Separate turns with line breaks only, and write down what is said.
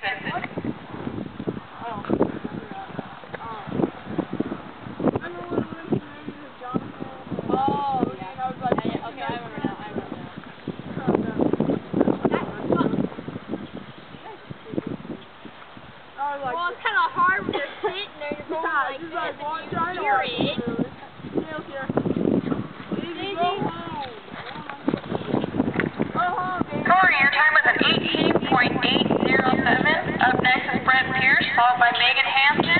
Well, it's kind of hard when you're sitting there, you're going
Yeah,
like this,
like
and you hear it.
followed by Megan Hansen.